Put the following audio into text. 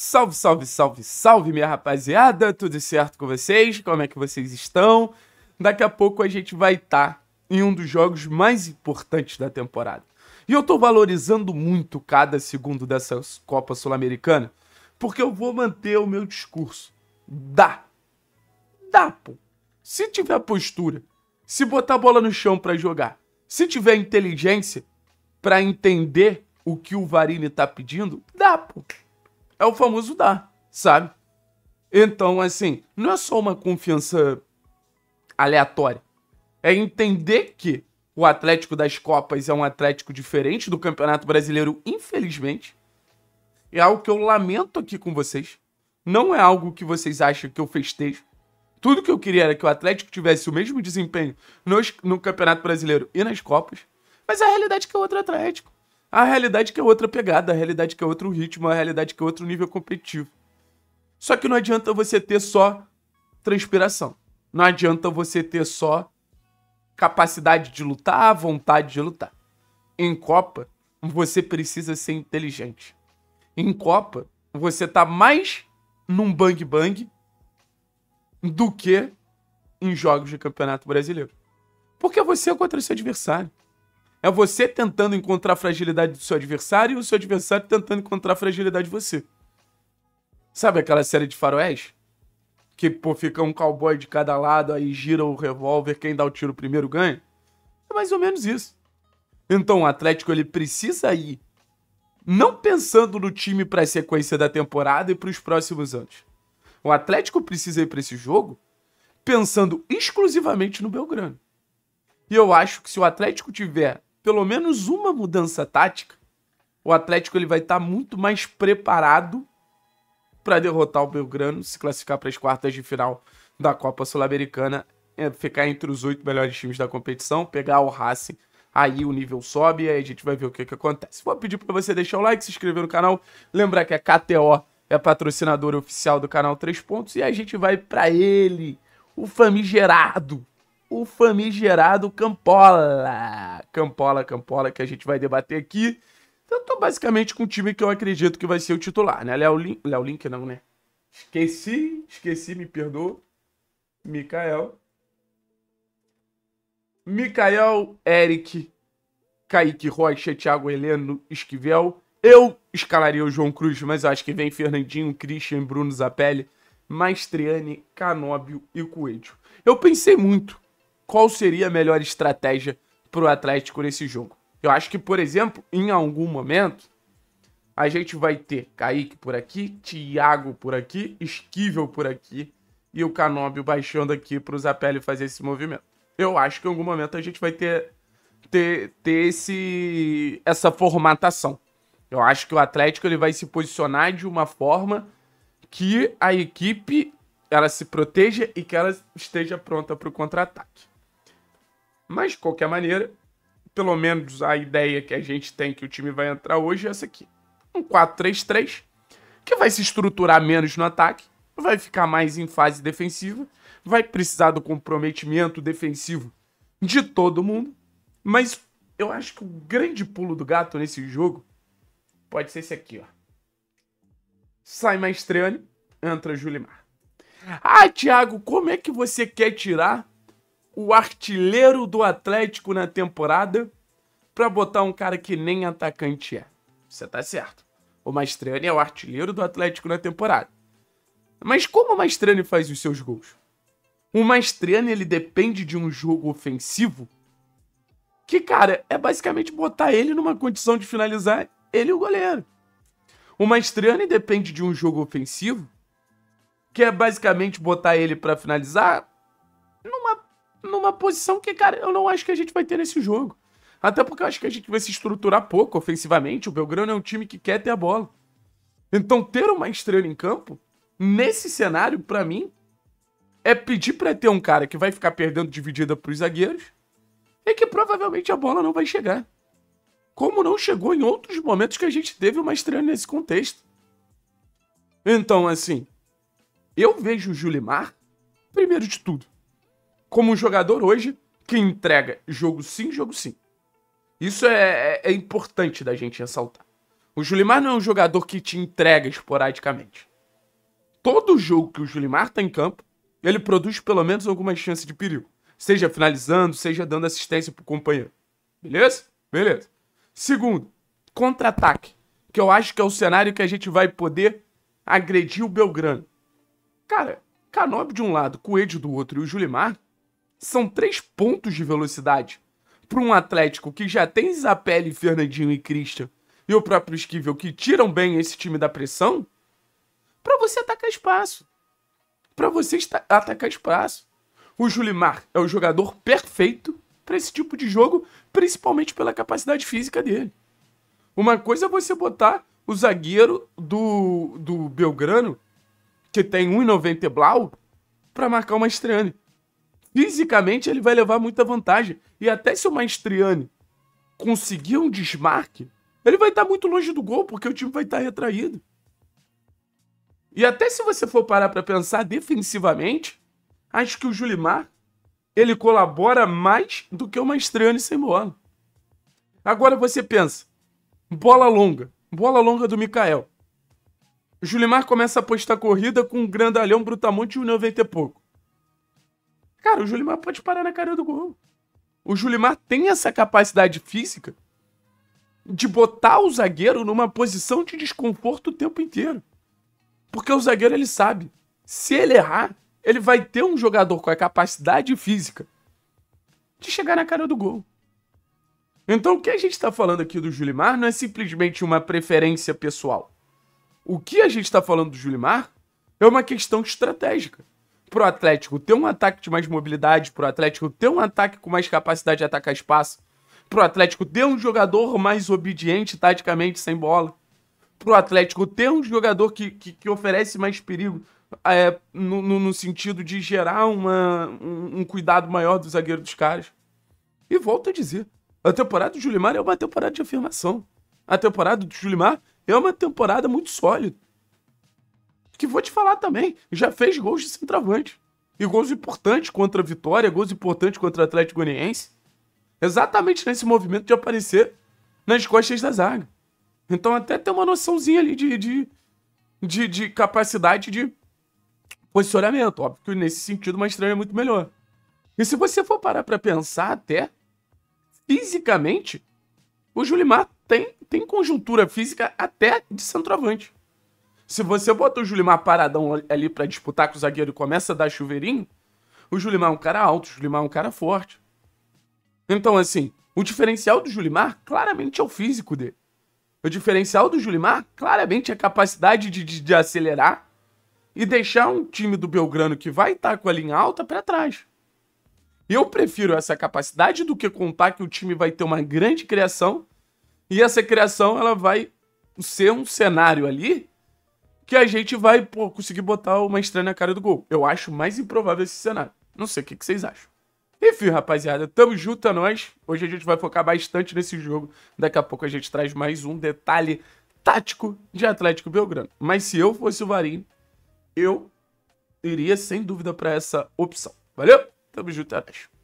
Salve, salve, salve, salve, minha rapaziada! Tudo certo com vocês? Como é que vocês estão? Daqui a pouco a gente vai estar tá em um dos jogos mais importantes da temporada. E eu tô valorizando muito cada segundo dessa Copa Sul-Americana, porque eu vou manter o meu discurso. Dá! Dá, pô! Se tiver postura, se botar a bola no chão para jogar, se tiver inteligência para entender o que o Varini tá pedindo, dá, pô é o famoso dar, sabe? Então, assim, não é só uma confiança aleatória. É entender que o Atlético das Copas é um Atlético diferente do Campeonato Brasileiro, infelizmente. É algo que eu lamento aqui com vocês. Não é algo que vocês acham que eu festejo. Tudo que eu queria era que o Atlético tivesse o mesmo desempenho no Campeonato Brasileiro e nas Copas. Mas a realidade é que é outro Atlético. A realidade que é outra pegada, a realidade que é outro ritmo, a realidade que é outro nível competitivo. Só que não adianta você ter só transpiração. Não adianta você ter só capacidade de lutar, vontade de lutar. Em Copa, você precisa ser inteligente. Em Copa, você tá mais num bang bang do que em jogos de Campeonato Brasileiro. Porque você é contra seu adversário. É você tentando encontrar a fragilidade do seu adversário e o seu adversário tentando encontrar a fragilidade de você. Sabe aquela série de faroés? Que, pô, fica um cowboy de cada lado, aí gira o revólver, quem dá o tiro primeiro ganha? É mais ou menos isso. Então o Atlético ele precisa ir não pensando no time para a sequência da temporada e para os próximos anos. O Atlético precisa ir para esse jogo pensando exclusivamente no Belgrano. E eu acho que se o Atlético tiver pelo menos uma mudança tática, o Atlético ele vai estar tá muito mais preparado para derrotar o Belgrano, se classificar para as quartas de final da Copa Sul-Americana, é, ficar entre os oito melhores times da competição, pegar o Racing, aí o nível sobe e aí a gente vai ver o que, que acontece. Vou pedir para você deixar o like, se inscrever no canal, lembrar que a KTO é patrocinadora oficial do canal 3 Pontos e a gente vai para ele, o famigerado o famigerado Campola. Campola, Campola, que a gente vai debater aqui. Então, tô basicamente com o time que eu acredito que vai ser o titular, né? Léo Link, Léo Link não, né? Esqueci, esqueci, me perdoa. Mikael. Mikael, Eric, Kaique Rocha, Thiago Heleno, Esquivel. Eu escalaria o João Cruz, mas acho que vem Fernandinho, Christian, Bruno Zapelli, Maestriani, Canóbio e Coelho. Eu pensei muito qual seria a melhor estratégia para o Atlético nesse jogo. Eu acho que, por exemplo, em algum momento, a gente vai ter Kaique por aqui, Thiago por aqui, Esquivel por aqui e o Canóbio baixando aqui para o Zapelli fazer esse movimento. Eu acho que em algum momento a gente vai ter, ter, ter esse, essa formatação. Eu acho que o Atlético ele vai se posicionar de uma forma que a equipe ela se proteja e que ela esteja pronta para o contra-ataque. Mas, de qualquer maneira, pelo menos a ideia que a gente tem que o time vai entrar hoje é essa aqui. Um 4-3-3, que vai se estruturar menos no ataque, vai ficar mais em fase defensiva, vai precisar do comprometimento defensivo de todo mundo, mas eu acho que o grande pulo do gato nesse jogo pode ser esse aqui, ó. Sai Maestriani, entra Julimar. Ah, Thiago, como é que você quer tirar o artilheiro do Atlético na temporada para botar um cara que nem atacante é. Você tá certo. O Mastrani é o artilheiro do Atlético na temporada. Mas como o Mastrani faz os seus gols? O Mastrani ele depende de um jogo ofensivo que, cara, é basicamente botar ele numa condição de finalizar ele e o goleiro. O Mastriani depende de um jogo ofensivo que é basicamente botar ele para finalizar numa posição que, cara, eu não acho que a gente vai ter nesse jogo. Até porque eu acho que a gente vai se estruturar pouco ofensivamente. O Belgrano é um time que quer ter a bola. Então, ter uma estrela em campo, nesse cenário, para mim, é pedir para ter um cara que vai ficar perdendo dividida pros zagueiros e que provavelmente a bola não vai chegar. Como não chegou em outros momentos que a gente teve uma estrela nesse contexto. Então, assim, eu vejo o Julimar, primeiro de tudo, como um jogador hoje que entrega jogo sim, jogo sim. Isso é, é, é importante da gente ressaltar. O Julimar não é um jogador que te entrega esporadicamente. Todo jogo que o Julimar tá em campo, ele produz pelo menos alguma chance de perigo. Seja finalizando, seja dando assistência pro companheiro. Beleza? Beleza. Segundo, contra-ataque. Que eu acho que é o cenário que a gente vai poder agredir o Belgrano. Cara, Canob de um lado, Coelho do outro e o Julimar são três pontos de velocidade para um Atlético que já tem Zapelli, Fernandinho e Christian e o próprio Esquivel que tiram bem esse time da pressão para você atacar espaço. Para você atacar espaço. O Julimar é o jogador perfeito para esse tipo de jogo, principalmente pela capacidade física dele. Uma coisa é você botar o zagueiro do, do Belgrano, que tem 1,90 blau, para marcar o Maestriani. Fisicamente ele vai levar muita vantagem. E até se o Maestriani conseguir um desmarque, ele vai estar muito longe do gol, porque o time vai estar retraído. E até se você for parar para pensar defensivamente, acho que o Julimar ele colabora mais do que o Maestriani sem bola. Agora você pensa, bola longa, bola longa do Mikael. O Julimar começa a postar corrida com um grandalhão brutamonte de 1,90 e pouco. Cara, o Julimar pode parar na cara do gol. O Julimar tem essa capacidade física de botar o zagueiro numa posição de desconforto o tempo inteiro. Porque o zagueiro ele sabe, se ele errar, ele vai ter um jogador com a capacidade física de chegar na cara do gol. Então o que a gente está falando aqui do Julimar não é simplesmente uma preferência pessoal. O que a gente está falando do Julimar é uma questão estratégica. Pro Atlético ter um ataque de mais mobilidade, pro Atlético ter um ataque com mais capacidade de atacar espaço, pro Atlético ter um jogador mais obediente taticamente sem bola, pro Atlético ter um jogador que, que, que oferece mais perigo é, no, no, no, sentido de gerar uma, um, um, cuidado maior do zagueiro dos caras. E volto a dizer, a temporada do Julimar é uma temporada de afirmação. A temporada do Julimar é uma temporada muito sólida. Que vou te falar também, já fez gols de centroavante. E gols importantes contra a Vitória, gols importantes contra o Atlético Goianiense. Exatamente nesse movimento de aparecer nas costas da zaga. Então até tem uma noçãozinha ali de, de, de, de capacidade de posicionamento. Óbvio que nesse sentido uma estranha é muito melhor. E se você for parar para pensar até, fisicamente, o Julimar tem, tem conjuntura física até de centroavante. Se você bota o Julimar paradão ali para disputar com o zagueiro e começa a dar chuveirinho, o Julimar é um cara alto, o Julimar é um cara forte. Então, assim, o diferencial do Julimar claramente é o físico dele. O diferencial do Julimar claramente é a capacidade de, de, de acelerar e deixar um time do Belgrano que vai estar tá com a linha alta para trás. Eu prefiro essa capacidade do que contar que o time vai ter uma grande criação e essa criação ela vai ser um cenário ali que a gente vai pô, conseguir botar uma estreia na cara do gol. Eu acho mais improvável esse cenário. Não sei o que, que vocês acham. Enfim, rapaziada, tamo junto a nós. Hoje a gente vai focar bastante nesse jogo. Daqui a pouco a gente traz mais um detalhe tático de Atlético Belgrano. Mas se eu fosse o Varinho, eu iria sem dúvida para essa opção. Valeu? Tamo junto, é nóis.